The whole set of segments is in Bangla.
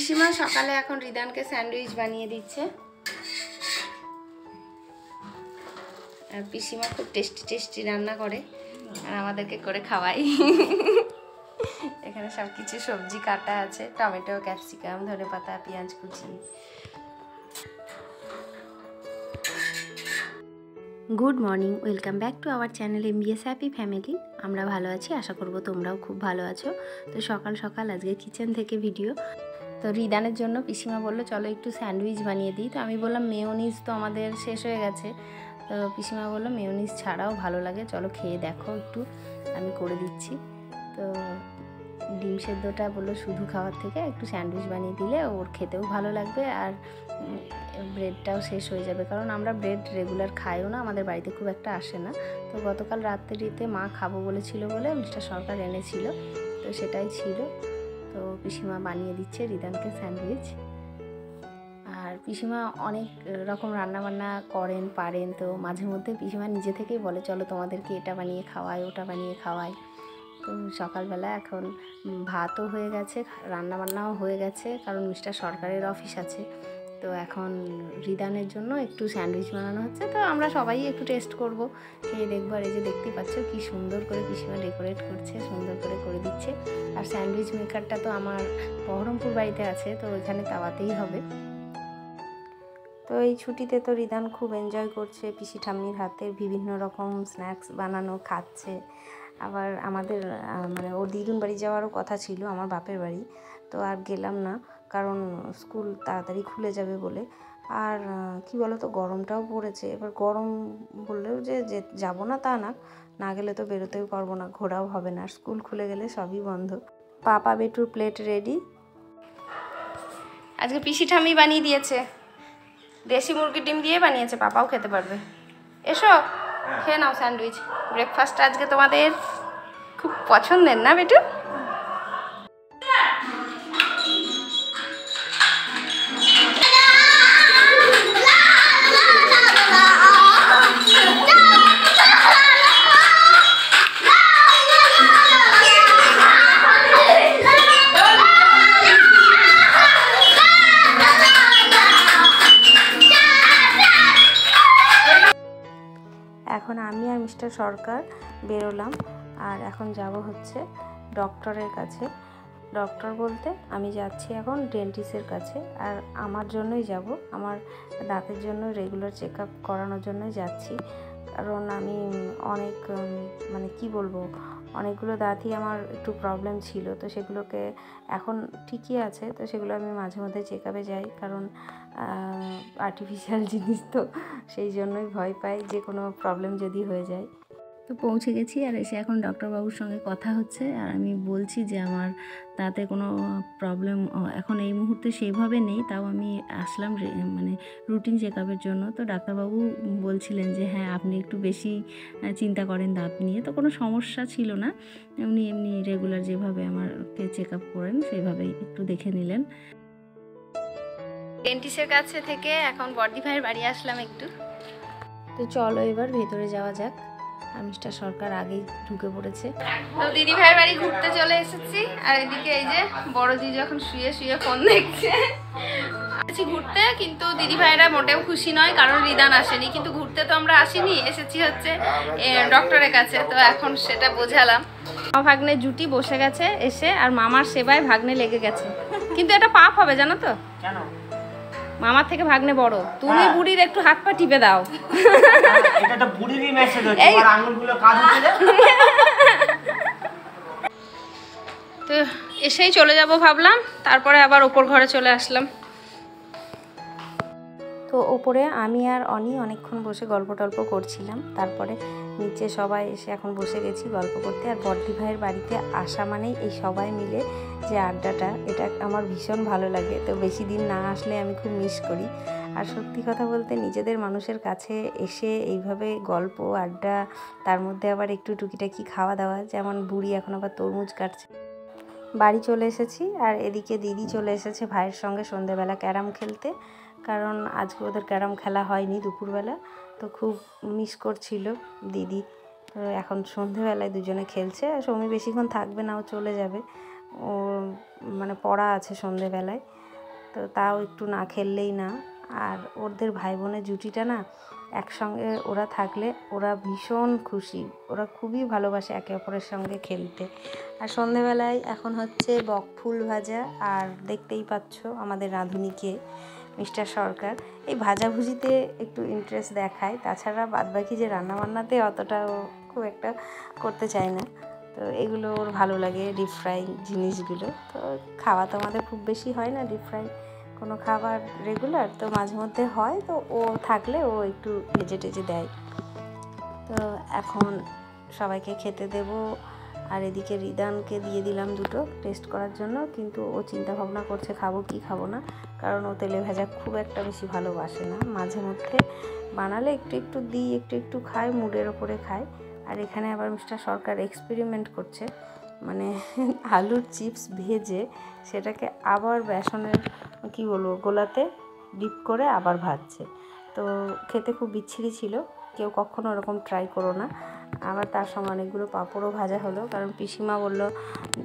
পিসিমা সকালে এখন রিদানকে স্যান্ডউইচ বানিয়ে দিচ্ছে। আর পিসিমা খুব টেস্টি টেস্টি রান্না করে, আর আমাদেরকে করে খাওয়াই। এখানে সব কিছু সবজি কাটা আছে, টমেটো, ক্যাপসিকাম, ধনে পাতা, পেঁয়াজ কুচি। Good morning, welcome back to our channel MBS happy family. আমরা ভালো আছি, আশা করব তোমরাও খুব ভালো আছো। তো সকাল সকাল আজকে কিচেন থেকে ভিডিও। তো রিদানের জন্য পিসিমা বলল, চলো একটু স্যান্ডউইচ বানিয়ে দিই। তো আমি বললাম, মেয়োনিজ তো আমাদের শেষ হয়ে গেছে। তো পিসিমা বলল, মেয়োনিজ ছাড়াও ভালো লাগে, চলো খেয়ে দেখো একটু। আমি করে দিচ্ছি। তো ডিম সেদ্ধটা বলল শুধু খাওয়ার থেকে, একটু স্যান্ডউইচ বানিয়ে দিলে ওর খেতেও ভালো লাগবে আর ব্রেডটাও শেষ হয়ে যাবে। কারণ আমরা ব্রেড রেগুলার খাইও না, আমাদের বাড়িতে খুব একটা আসে না। তো গতকাল রাত্রিতে মা খাব বলেছিল বলে মিস্টার সরকার এনেছিল, তো সেটাই ছিল। তো পিসিমা বানিয়ে দিচ্ছে রিদানকে স্যান্ডউইচ। আর পিসিমা অনেক রকম রান্নাবান্না করেন, পারেন, তো মাঝে মধ্যে পিসিমা নিজে থেকেই বলে, চলো তোমাদেরকে এটা বানিয়ে খাওয়াই, ওটা বানিয়ে খাওয়াই। তো সকালবেলা এখন ভাতও হয়ে গেছে, রান্নাবান্নাও হয়ে গেছে, কারণ মিস্টার সরকারের অফিস আছে। তো এখন রিদানের জন্য একটু স্যান্ডউইচ বানানো হচ্ছে, তো আমরা সবাই একটু টেস্ট করব। খেয়ে দেখব, আর এই যে দেখতে পাচ্ছ কি সুন্দর করে পিসিমা ডেকোরেট করছে, সুন্দর করে করে দিচ্ছে। আর স্যান্ডউইচ মেকারটা তো আমার বহরমপুর বাড়িতে আছে, তো ওইখানে তাওয়াতেই হবে। তো এই ছুটিতে তো রিদান খুব এনজয় করছে, পিসি ঠাম্মির হাতের বিভিন্ন রকম স্ন্যাক্স বানানো, খাচ্ছে। আবার আমাদের মানে ওর দিদুন বাড়ি যাওয়ারও কথা ছিল, আমার বাপের বাড়ি, তো আর গেলাম না। কারণ স্কুল তাড়াতাড়ি খুলে যাবে বলে। আর কি বলো তো গরমটাও পড়েছে। এবার গরম বললেও যে যে যাব না তা না না গেলে তো বেরোতেও পারব না, ঘোরাও হবে না স্কুল খুলে গেলে সবই বন্ধ। পাপা বেটুর প্লেট রেডি। আজকে পিসি ঠামি বানিয়ে দিয়েছে। দেশি মুরগির ডিম দিয়ে বানিয়েছে, পাপাও খেতে পারবে। এসো, খেয়ে নাও স্যান্ডউইচ। ব্রেকফাস্ট আজকে তোমাদের খুব পছন্দের না বেটু? সরকার বেরোলাম আর এখন যাব হচ্ছে ডক্টরের কাছে। ডক্টর বলতে আমি যাচ্ছি এখন ডেন্টিস্টের কাছে আর আমার জন্যই যাব। আমার দাঁতের জন্য রেগুলার চেক আপ করানোর জন্যই যাচ্ছি। কারণ আমি অনেক মানে কি বলব, অনেকগুলো দাঁতই আমার একটু প্রবলেম ছিল। তো সেগুলোকে এখন ঠিকই আছে, তো সেগুলো আমি মাঝে মধ্যে চেক আপে যাই। কারণ আর্টিফিশিয়াল জিনিস তো, সেই জন্যই ভয় পাই যে কোনো প্রবলেম যদি হয়ে যায়। তো পৌঁছে গেছি আর এসে এখন ডক্টরবাবুর সঙ্গে কথা হচ্ছে। আর আমি বলছি যে আমার তাতে কোনো প্রবলেম এখন এই মুহূর্তে সেইভাবে নেই তাও আমি আসলাম মানে রুটিন চেক আপের জন্য। তো ডাক্তারবাবু বলছিলেন যে হ্যাঁ আপনি একটু বেশি চিন্তা করেন দাঁত নিয়ে। তো কোনো সমস্যা ছিল না। উনি এমনি রেগুলার যেভাবে আমাকে চেক আপ করেন সেইভাবেই একটু দেখে নিলেন। ডেন্টিস্টের কাছে থেকে এখন বর্দি ভাইয়ের বাড়ি আসলাম একটু। তো চলো এবার ভেতরে যাওয়া যাক। আর মিস্টার সরকার আগেই ঢুকে পড়েছে। তো দিদি ভাইয়ের বাড়ি ঘুরতে চলে এসেছি আর এদিকে এই যে বড় দিদি যখন শুয়ে শুয়ে ফোন দেখছে। আছি ঘুরতে কিন্তু দিদি ভাইয়েরা মোটেও খুশি নয় কারণ রিদান আসেনি। কিন্তু ঘুরতে তো আমরা আসিনি এসেছি হচ্ছে ডক্টরের কাছে। তো এখন সেটা বোঝালাম। ভাগ্নে জুটি বসে গেছে এসে আর মামার সেবায় ভাগ্নে লেগে গেছে। কিন্তু এটা পাপ হবে জানো তো? কেন? মামার থেকে ভাগ্নে বড়। তুমি বুড়ির একটু হাত পা টিপে দাও। এটা তো বুড়িরই মেসেজ হচ্ছে এই- আঙুলগুলো কাজ হচ্ছে তো এসেই চলে যাব ভাবলাম তারপরে আবার ওপর ঘরে চলে আসলাম। তো ওপরে আমি আর অনি অনেকক্ষণ বসে গল্প টল্প করছিলাম। তারপরে নিচে সবাই এসে এখন বসে গেছি গল্প করতে। আর বর্দি ভাইয়ের বাড়িতে আসা মানেই এই সবাই মিলে যে আড্ডাটা, এটা আমার ভীষণ ভালো লাগে। তো বেশি দিন না আসলে আমি খুব মিস করি। আর সত্যি কথা বলতে নিজেদের মানুষের কাছে এসে এইভাবে গল্প, আড্ডা, তার মধ্যে আবার একটু টুকিটাকি খাওয়া দাওয়া, যেমন বুড়ি এখন আবার তরমুজ কাটছে। বাড়ি চলে এসেছি। আর এদিকে দিদি চলে এসেছে ভাইয়ের সঙ্গে সন্ধেবেলা ক্যারাম খেলতে। কারণ আজকে ওদের ক্যারাম খেলা হয়নি দুপুরবেলা, তো খুব মিস করছিল দিদি। তো এখন সন্ধেবেলায় দুজনে খেলছে, আর সৌমি বেশিক্ষণ থাকবে না, ও চলে যাবে। ও মানে পড়া আছে সন্ধেবেলায়, তো তাও একটু না খেললেই না। আর ওদের ভাই বোনের জুটিটা না, একসঙ্গে ওরা থাকলে ওরা ভীষণ খুশি। ওরা খুবই ভালোবাসে একে অপরের সঙ্গে খেলতে। আর সন্ধেবেলায় এখন হচ্ছে বকফুল ভাজা, আর দেখতেই পাচ্ছ আমাদের রাঁধুনিকে। মিস্টার সরকার। এই ভাজাভুজিতে একটু ইন্টারেস্ট দেখায়। তাছাড়া বাদবাকি যে রান্নাবান্নাতে অতটা খুব একটা করতে চায় না। তো এগুলো ওর ভালো লাগে ডিপ ফ্রাই জিনিসগুলো। তো খাওয়া তো আমাদের খুব বেশি হয় না। ডিপ ফ্রাই কোনো খাবার রেগুলার তো মাঝে মধ্যে হয়। তো ও থাকলে ও একটু ভেজে টেজে দেয়। তো এখন সবাইকে খেতে দেব। আর এদিকে রিদানকে দিয়ে দিলাম দুটো টেস্ট করার জন্য, কিন্তু ও চিন্তা ভাবনা করছে খাব কি খাব না, কারণ ও তেলে ভাজা খুব একটা বেশি ভালোবাসে না। মাঝে মধ্যে বানালে একটু একটু দিই, একটু একটু খায় মুডের ওপরে খায় আর এখানে আবার মিস্টার সরকার এক্সপেরিমেন্ট করছে মানে আলুর চিপস ভেজে সেটাকে আবার বেসনের, কি বলব, গোলাতে ডিপ করে আবার ভাজছে। তো খেতে খুব বিচ্ছিরি ছিল, কেউ কখনো ওরকম ট্রাই করো না। আবার তার সঙ্গে অনেকগুলো পাঁপড়ও ভাজা হলো। কারণ পিসিমা বলল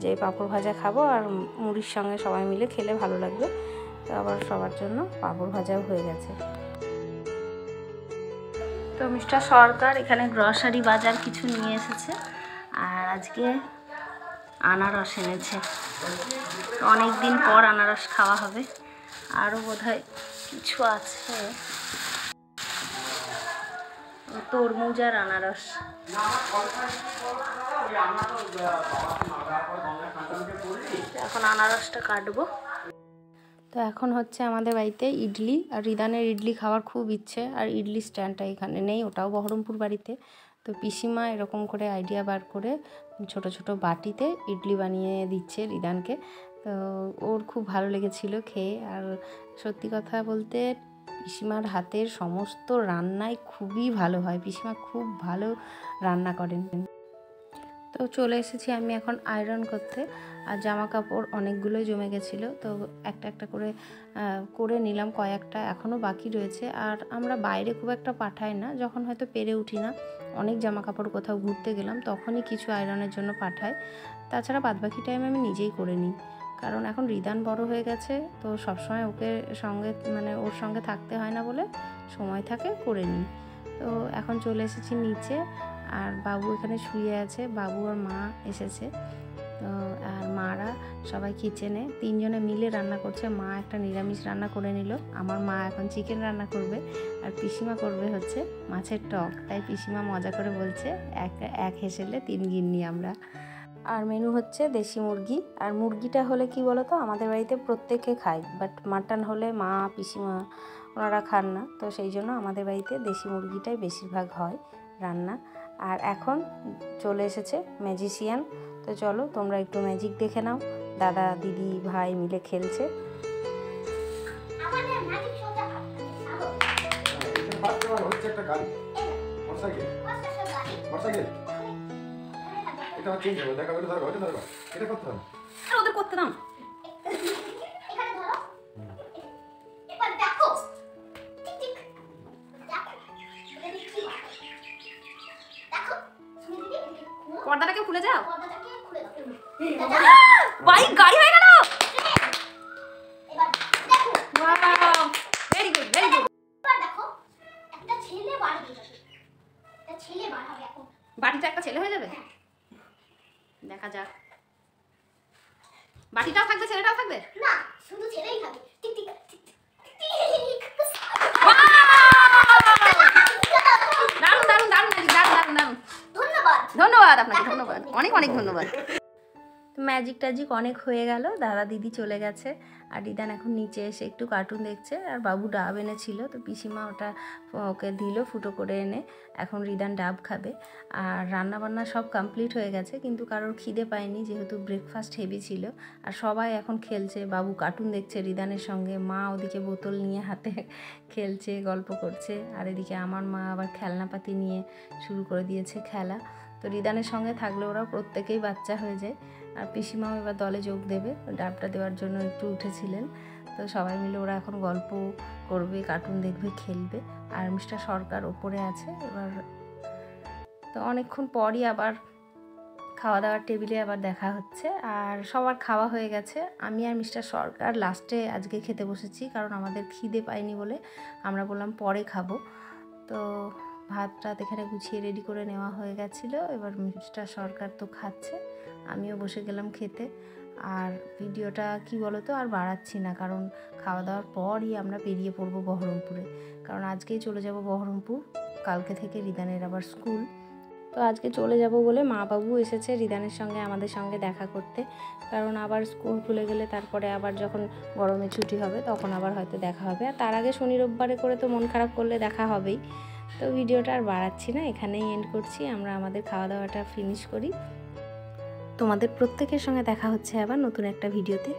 যে পাঁপড় ভাজা খাব আর মুড়ির সঙ্গে সবাই মিলে খেলে ভালো লাগবে। তো আবার সবার জন্য পাঁপড় ভাজাও হয়ে গেছে। তো মিস্টার সরকার এখানে গ্রসারি বাজার কিছু নিয়ে এসেছে আর আজকে আনারস এনেছে। অনেক দিন পর আনারস খাওয়া হবে। আরও বোধহয় কিছু আছে। তরমুজ আর আনারস। এখন আনারসটা কাটবো। তো এখন হচ্ছে আমাদের বাড়িতে ইডলি, আর রিদানের ইডলি খাওয়ার খুব ইচ্ছে, আর ইডলি স্ট্যান্ডটা এখানে নেই, ওটাও বহরমপুর বাড়িতে। তো পিসিমা এরকম করে আইডিয়া বার করে ছোট ছোট বাটিতে ইডলি বানিয়ে দিচ্ছে রিদানকে। তো ওর খুব ভালো লেগেছিল খেয়ে, আর সত্যি কথা বলতে পিসিমার হাতের সমস্ত রান্নাই খুবই ভালো হয়। পিসিমা খুব ভালো রান্না করেন। তো চলে এসেছি আমি এখন আয়রন করতে। আর জামা কাপড় অনেকগুলোই জমে গেছিল। তো একটা একটা করে করে নিলাম। কয়েকটা এখনও বাকি রয়েছে। আর আমরা বাইরে খুব একটা পাঠাই না। যখন হয়তো পেরে উঠি না, অনেক জামা কাপড় কোথাও ঘুরতে গেলাম, তখনই কিছু আয়রনের জন্য পাঠাই। তাছাড়া বাদবাকি টাইম আমি নিজেই করে নিই। কারণ এখন রিদান বড় হয়ে গেছে, তো সবসময় ওকে সঙ্গে মানে ওর সঙ্গে থাকতে হয় না বলে সময় থাকে করে নিই। তো এখন চলে এসেছি নিচে আর বাবু এখানে শুয়ে আছে, বাবু আর মা এসেছে। তো আর মারা সবাই কিচেনে, তিনজনে মিলে রান্না করছে। মা একটা নিরামিষ রান্না করে নিল। আমার মা এখন চিকেন রান্না করবে আর পিসিমা করবে হচ্ছে মাছের টক। তাই পিসিমা মজা করে বলছে, এক এক হেসেলে তিন গিন্নি আমরা। আর মেনু হচ্ছে দেশি মুরগি। আর মুরগিটা হলে কি বলতো? আমাদের বাড়িতে প্রত্যেকে খায় বাট মাটন হলে মা পিসিমা ওনারা খান না। তো সেই জন্য আমাদের বাড়িতে দেশি মুরগিটাই বেশিরভাগ হয় রান্না। আর এখন চলে এসেছে ম্যাজিশিয়ান তো চলো তোমরা একটু ম্যাজিক দেখে নাও। দাদা দিদি ভাই মিলে খেলছে। হচ্ছে। একটা গাড়ি। মোটরসাইকেল মোটরসাইকেল এটা আমার চেঞ্জ হবে দেখা ওটা ধরো ওটা ধরো এটা করতে হবে ওদের করতে দাও ধন্যবাদ আপনাকে, ধন্যবাদ। অনেক অনেক ধন্যবাদ। ম্যাজিক ট্যাজিক অনেক হয়ে গেল, দাদা দিদি চলে গেছে, আর রিদান এখন নিচে এসে একটু কার্টুন দেখছে, আর বাবু ডাব এনেছিল, তো পিসিমা ওটা ওকে দিল ফুটো করে এনে, এখন রিদান ডাব খাবে, আর রান্না বান্না সব কমপ্লিট হয়ে গেছে, কিন্তু কারোর খিদে পায়নি, যেহেতু ব্রেকফাস্ট হেভি ছিল, আর সবাই এখন খেলছে, বাবু কার্টুন দেখছে রিদানের সঙ্গে, মা ওদিকে বোতল নিয়ে হাতে খেলছে, গল্প করছে, আর এদিকে আমার মা আবার খেলনাপাতি নিয়ে শুরু করে দিয়েছে খেলা তো রিদানের সঙ্গে থাকলে ওরা প্রত্যেকেই বাচ্চা হয়ে যায়। আর পিসিমাও এবার দলে যোগ দেবে। ডাবটা দেওয়ার জন্য একটু উঠেছিলেন। তো সবাই মিলে ওরা এখন গল্প করবে কার্টুন দেখবে, খেলবে। আর মিস্টার সরকার ওপরে আছে এবার। তো অনেকক্ষণ পরই আবার খাওয়া দাওয়ার টেবিলে আবার দেখা হচ্ছে। আর সবার খাওয়া হয়ে গেছে। আমি আর মিস্টার সরকার লাস্টে আজকে খেতে বসেছি, কারণ আমাদের খিদে পাইনি বলে আমরা বললাম পরে খাব। তো ভাত টাত এখানে গুছিয়ে রেডি করে নেওয়া হয়ে গেছিল। এবার মিস্টার সরকার তো খাচ্ছে, আমিও বসে গেলাম খেতে। আর ভিডিওটা কি বলো তো আর বাড়াচ্ছি না, কারণ খাওয়া দাওয়ার পরই আমরা বেরিয়ে পড়ব বহরমপুরে। কারণ আজকেই চলে যাব বহরমপুর, কালকে থেকে রিদানের আবার স্কুল। তো আজকে চলে যাব বলে মা বাবু এসেছে রিদানের সঙ্গে, আমাদের সঙ্গে দেখা করতে। কারণ আবার স্কুল খুলে গেলে তারপরে আবার যখন গরমে ছুটি হবে, তখন আবার হয়তো দেখা হবে। আর তার আগে শনি রোববারে করে তো মন খারাপ করলে দেখা হবেই। তো ভিডিওটা আর বাড়াচ্ছি না, এখানেই এন্ড করছি। আমরা আমাদের খাওয়া দাওয়াটা ফিনিশ করি। তোমাদের প্রত্যেকের সঙ্গে দেখা হচ্ছে আবার নতুন একটা ভিডিওতে।